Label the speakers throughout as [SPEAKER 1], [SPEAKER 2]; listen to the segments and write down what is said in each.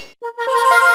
[SPEAKER 1] Bye.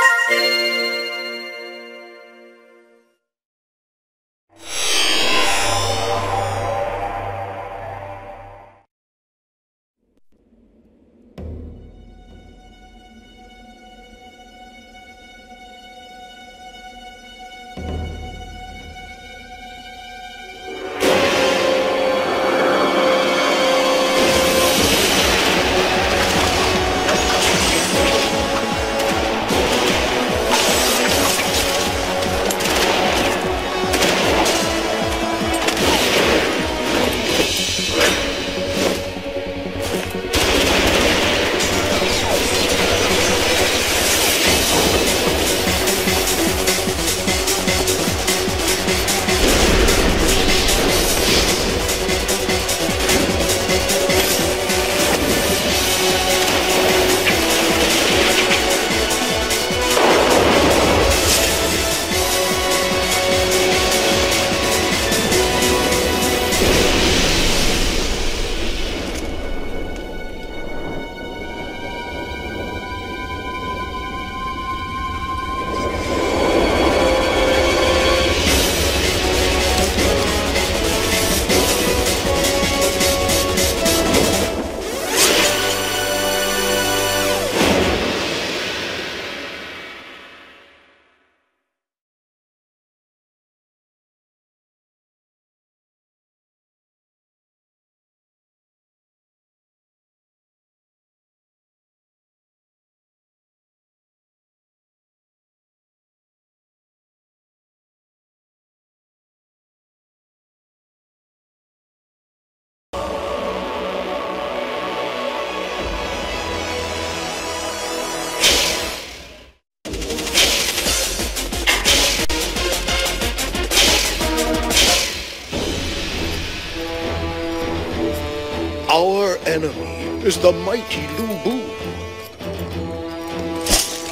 [SPEAKER 1] enemy is the mighty Lu Bu.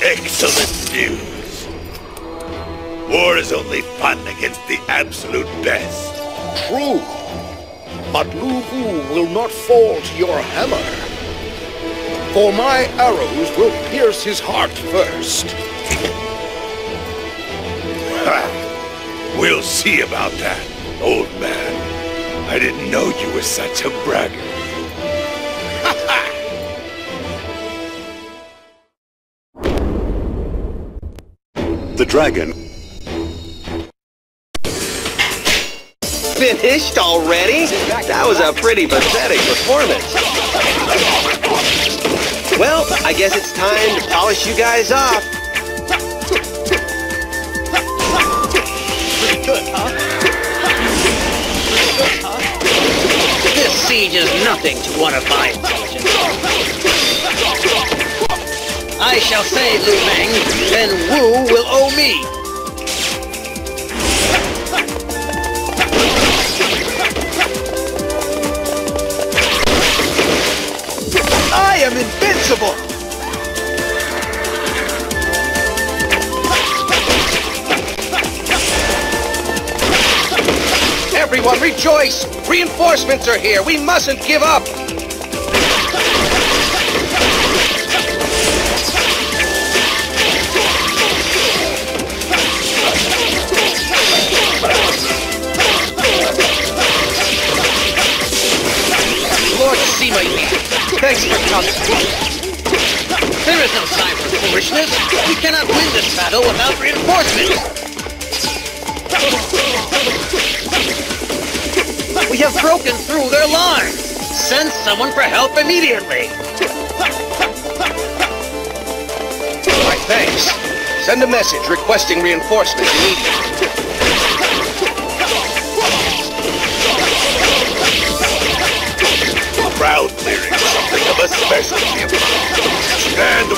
[SPEAKER 2] Excellent news. War is only fun against the absolute best.
[SPEAKER 1] True. But Lu Bu will not fall to your hammer. For my arrows will pierce his heart first.
[SPEAKER 2] We'll see about that, old man. I didn't know you were such a braggart.
[SPEAKER 3] Dragon
[SPEAKER 4] Finished already? That was a pretty pathetic performance. Well, I guess it's time to polish you guys off. Pretty good, huh?
[SPEAKER 5] This siege is nothing to one of my intelligence. I shall say Lu Meng, then Wu will owe me.
[SPEAKER 4] I am invincible! Everyone rejoice! Reinforcements are here! We mustn't give up!
[SPEAKER 5] Lord Sima Yi, thanks for coming. There is no time for foolishness. We cannot win this battle without reinforcements. We have broken through their lines. Send someone for help immediately.
[SPEAKER 4] My thanks. Send a message requesting reinforcements immediately.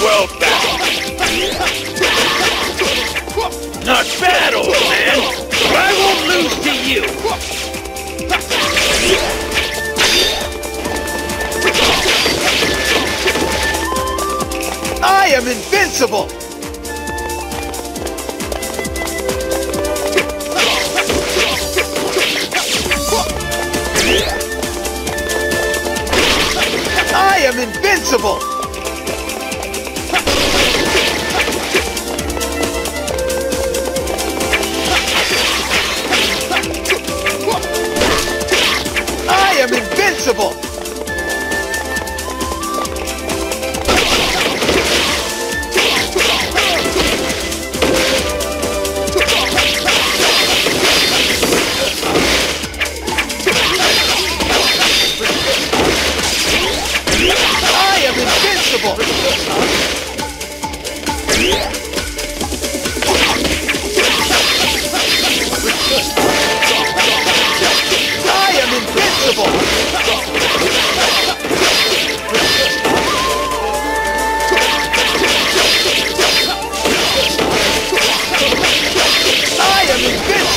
[SPEAKER 2] Well back. Not bad, old man. But I won't lose to you.
[SPEAKER 4] I am invincible! I am invincible!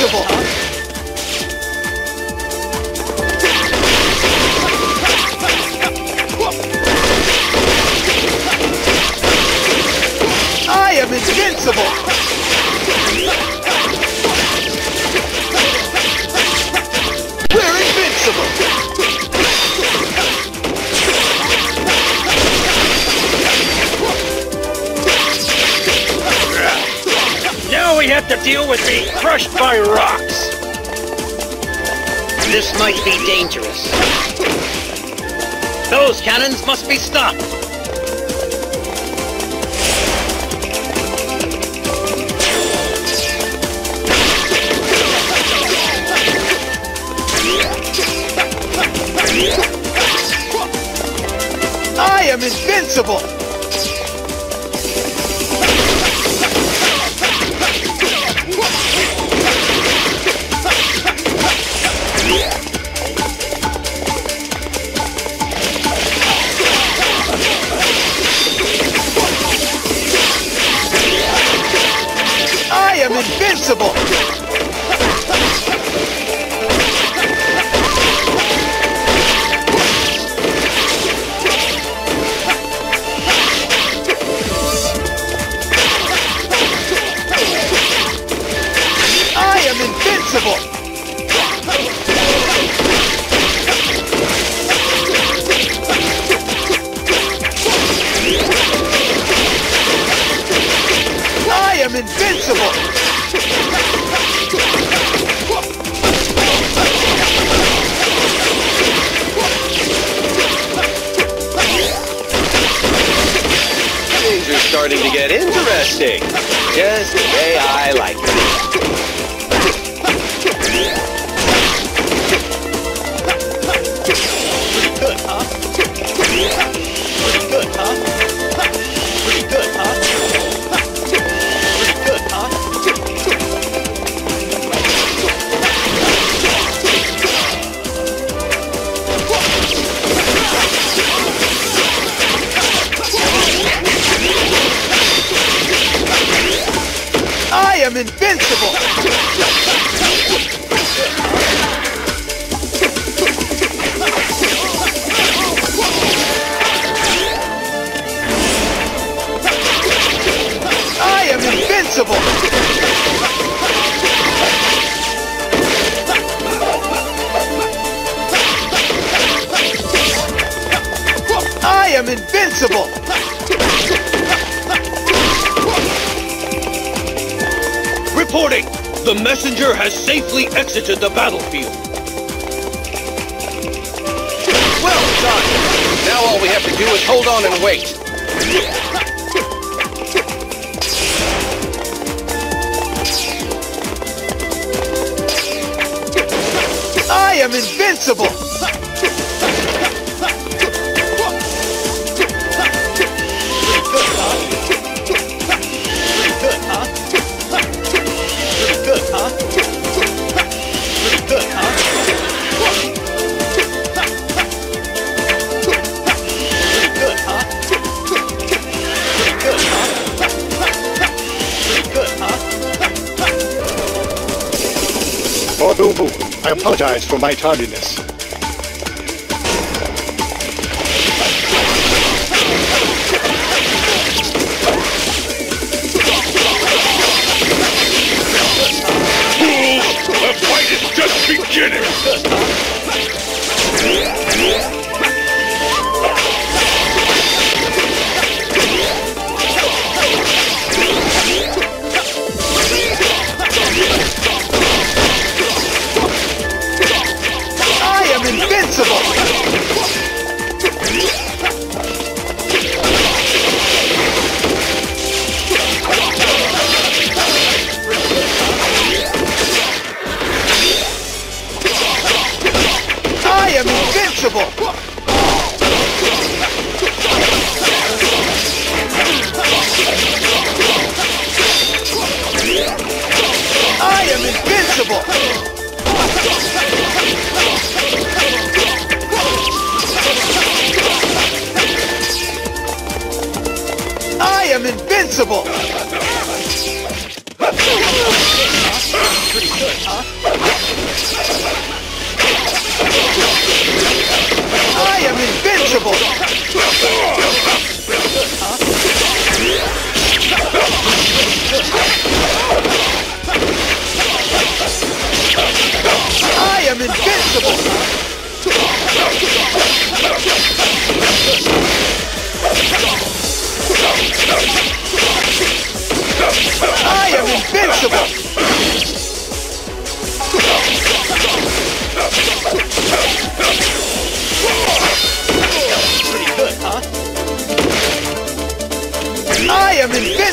[SPEAKER 4] untouchable. I am invincible.
[SPEAKER 5] Deal with being crushed by rocks. This might be dangerous. Those cannons must be stopped.
[SPEAKER 4] I am invincible! Invincible!
[SPEAKER 5] Just the way I like it.
[SPEAKER 4] Am invincible! I am invincible! I am invincible!
[SPEAKER 5] The messenger has safely exited the battlefield.
[SPEAKER 4] Well done!
[SPEAKER 5] Now all we have to do is hold on and wait.
[SPEAKER 4] I am invincible!
[SPEAKER 3] Oh, I apologize for my tardiness.
[SPEAKER 4] Invincible!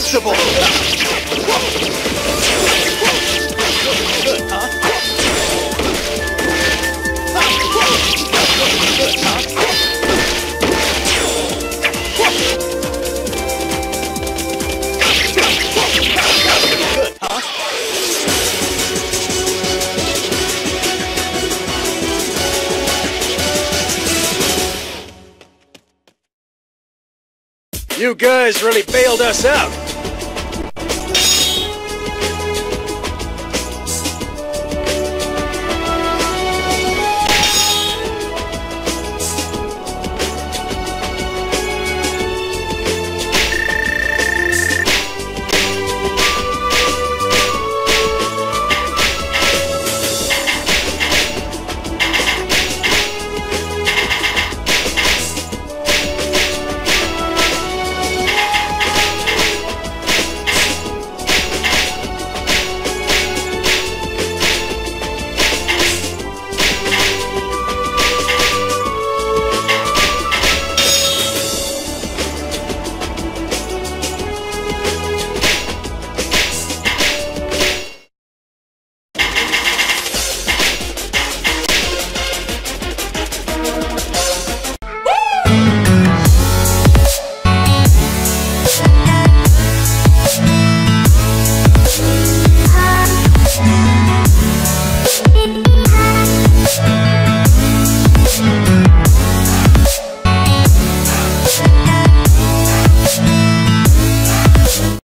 [SPEAKER 4] invincible!
[SPEAKER 6] You guys really bailed us out.